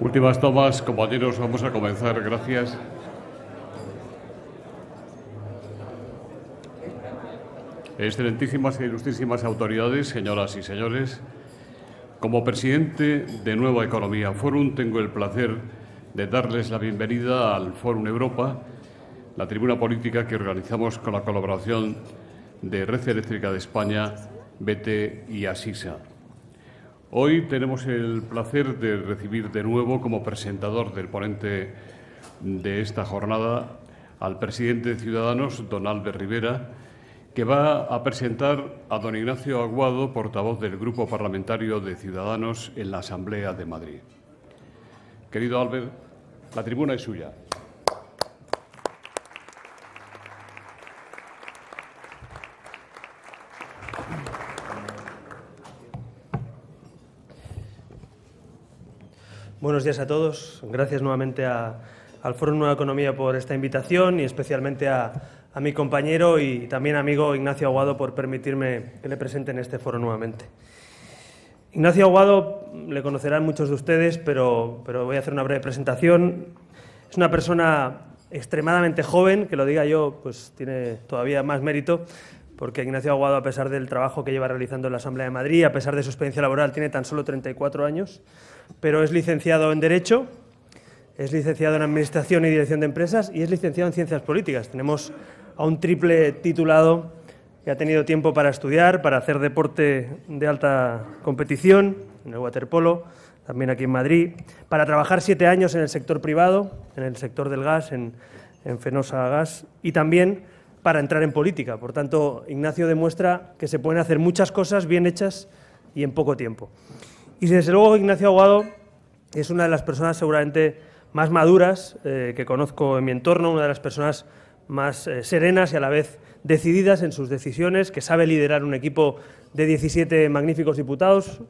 Últimas tomas, compañeros, vamos a comenzar. Gracias. Excelentísimas e ilustrísimas autoridades, señoras y señores, como presidente de Nueva Economía Forum tengo el placer de darles la bienvenida al Forum Europa, la tribuna política que organizamos con la colaboración de Red Eléctrica de España, BT y Asisa. Hoy tenemos el placer de recibir de nuevo como presentador del ponente de esta jornada al presidente de Ciudadanos, don Albert Rivera, que va a presentar a don Ignacio Aguado, portavoz del Grupo Parlamentario de Ciudadanos en la Asamblea de Madrid. Querido Albert, la tribuna es suya. Buenos días a todos. Gracias nuevamente al Foro Nueva Economía por esta invitación y especialmente a, mi compañero y también amigo Ignacio Aguado por permitirme que le presente en este foro nuevamente. Ignacio Aguado le conocerán muchos de ustedes, pero, pero voy a hacer una breve presentación. Es una persona extremadamente joven, que lo diga yo, pues tiene todavía más mérito, porque Ignacio Aguado, a pesar del trabajo que lleva realizando en la Asamblea de Madrid, a pesar de su experiencia laboral, tiene tan solo 34 años pero es licenciado en Derecho, es licenciado en Administración y Dirección de Empresas y es licenciado en Ciencias Políticas. Tenemos a un triple titulado que ha tenido tiempo para estudiar, para hacer deporte de alta competición, en el waterpolo, también aquí en Madrid, para trabajar siete años en el sector privado, en el sector del gas, en, en Fenosa Gas, y también para entrar en política. Por tanto, Ignacio demuestra que se pueden hacer muchas cosas bien hechas y en poco tiempo. Y desde luego Ignacio Aguado es una de las personas seguramente más maduras eh, que conozco en mi entorno, una de las personas más eh, serenas y a la vez decididas en sus decisiones, que sabe liderar un equipo de 17 magníficos diputados.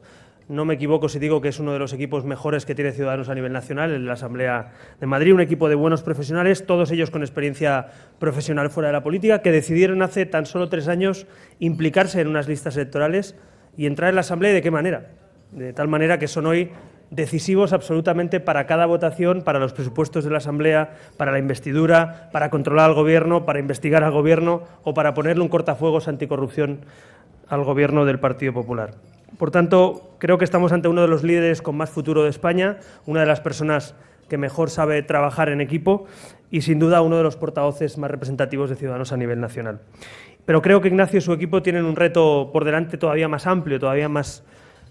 No me equivoco si digo que es uno de los equipos mejores que tiene Ciudadanos a nivel nacional en la Asamblea de Madrid, un equipo de buenos profesionales, todos ellos con experiencia profesional fuera de la política, que decidieron hace tan solo tres años implicarse en unas listas electorales y entrar en la Asamblea de qué manera de tal manera que son hoy decisivos absolutamente para cada votación, para los presupuestos de la Asamblea, para la investidura, para controlar al Gobierno, para investigar al Gobierno o para ponerle un cortafuegos anticorrupción al Gobierno del Partido Popular. Por tanto, creo que estamos ante uno de los líderes con más futuro de España, una de las personas que mejor sabe trabajar en equipo y, sin duda, uno de los portavoces más representativos de Ciudadanos a nivel nacional. Pero creo que Ignacio y su equipo tienen un reto por delante todavía más amplio, todavía más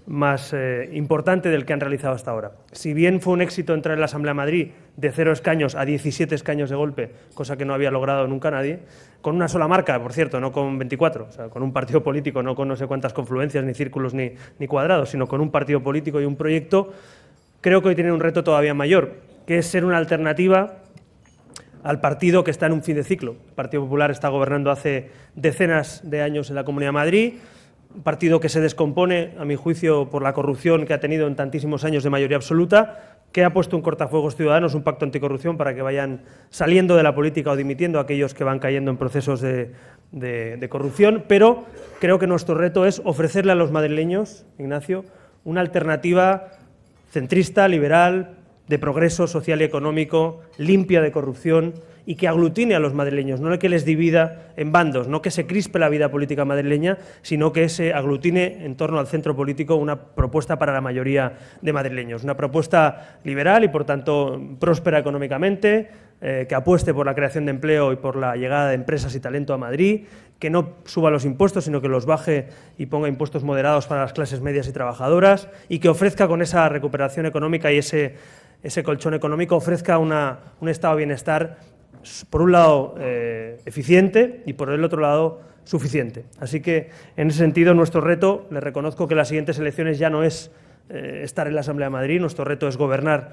más eh, importante del que han realizado hasta ahora. Si bien fue un éxito entrar en la Asamblea de Madrid de cero escaños a 17 escaños de golpe, cosa que no había logrado nunca nadie, con una sola marca, por cierto, no con 24, o sea, con un partido político, no con no sé cuántas confluencias, ni círculos, ni, ni cuadrados, sino con un partido político y un proyecto, creo que hoy tienen un reto todavía mayor, que es ser una alternativa al partido que está en un fin de ciclo. El Partido Popular está gobernando hace decenas de años en la Comunidad de Madrid, un partido que se descompone, a mi juicio, por la corrupción que ha tenido en tantísimos años de mayoría absoluta, que ha puesto un cortafuegos ciudadanos, un pacto anticorrupción para que vayan saliendo de la política o dimitiendo aquellos que van cayendo en procesos de corrupción, pero creo que nuestro reto es ofrecerle a los madrileños, Ignacio, una alternativa centrista, liberal, de progreso social y económico, limpia de corrupción, y que aglutine a los madrileños, no que les divida en bandos, no que se crispe la vida política madrileña, sino que se aglutine en torno al centro político una propuesta para la mayoría de madrileños, una propuesta liberal y por tanto próspera económicamente, eh, que apueste por la creación de empleo y por la llegada de empresas y talento a Madrid, que no suba los impuestos, sino que los baje y ponga impuestos moderados para las clases medias y trabajadoras y que ofrezca con esa recuperación económica y ese, ese colchón económico, ofrezca un estado de bienestar por un lado, eh, eficiente y por el otro lado, suficiente. Así que, en ese sentido, nuestro reto, le reconozco que las siguientes elecciones ya no es eh, estar en la Asamblea de Madrid, nuestro reto es gobernar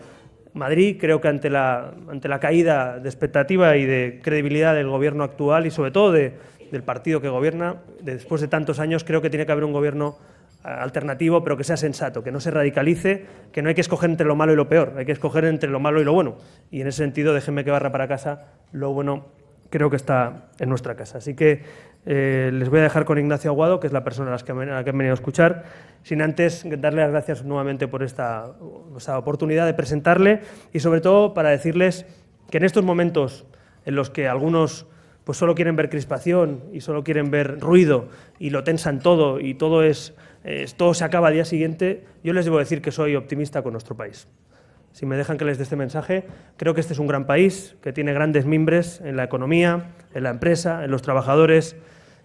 Madrid. Creo que ante la, ante la caída de expectativa y de credibilidad del gobierno actual y sobre todo de, del partido que gobierna, después de tantos años, creo que tiene que haber un gobierno alternativo, pero que sea sensato, que no se radicalice, que no hay que escoger entre lo malo y lo peor, hay que escoger entre lo malo y lo bueno. Y en ese sentido, déjenme que barra para casa, lo bueno creo que está en nuestra casa. Así que eh, les voy a dejar con Ignacio Aguado, que es la persona a la que, han venido a escuchar, sin antes darle las gracias nuevamente por esta, esta oportunidad de presentarle y sobre todo para decirles que en estos momentos en los que algunos pues solo quieren ver crispación y solo quieren ver ruido y lo tensan todo y todo es todo se acaba al día siguiente, yo les debo decir que soy optimista con nuestro país. Si me dejan que les dé este mensaje, creo que este es un gran país que tiene grandes mimbres en la economía, en la empresa, en los trabajadores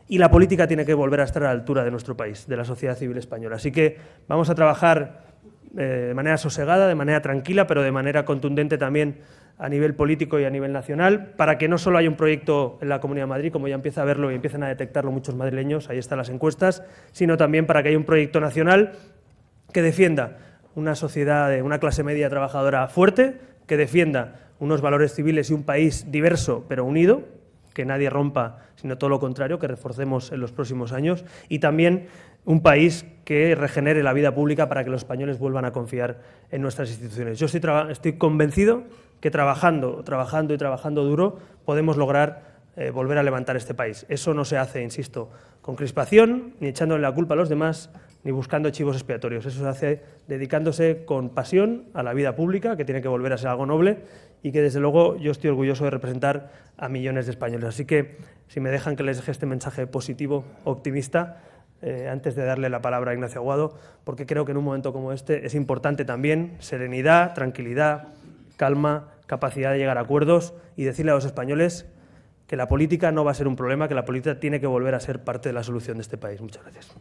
y la política tiene que volver a estar a la altura de nuestro país, de la sociedad civil española. Así que vamos a trabajar eh, de manera sosegada, de manera tranquila, pero de manera contundente también a nivel político y a nivel nacional, para que no solo haya un proyecto en la Comunidad de Madrid, como ya empieza a verlo y empiezan a detectarlo muchos madrileños, ahí están las encuestas, sino también para que haya un proyecto nacional que defienda una sociedad, una clase media trabajadora fuerte, que defienda unos valores civiles y un país diverso pero unido, que nadie rompa, sino todo lo contrario, que reforcemos en los próximos años, y también un país que regenere la vida pública para que los españoles vuelvan a confiar en nuestras instituciones. Yo estoy, estoy convencido que trabajando, trabajando y trabajando duro podemos lograr eh, volver a levantar este país. Eso no se hace, insisto, con crispación, ni echándole la culpa a los demás, ni buscando chivos expiatorios. Eso se hace dedicándose con pasión a la vida pública, que tiene que volver a ser algo noble y que desde luego yo estoy orgulloso de representar a millones de españoles. Así que si me dejan que les deje este mensaje positivo, optimista, eh, antes de darle la palabra a Ignacio Aguado, porque creo que en un momento como este es importante también serenidad, tranquilidad, calma, capacidad de llegar a acuerdos y decirle a los españoles que la política no va a ser un problema, que la política tiene que volver a ser parte de la solución de este país. Muchas gracias.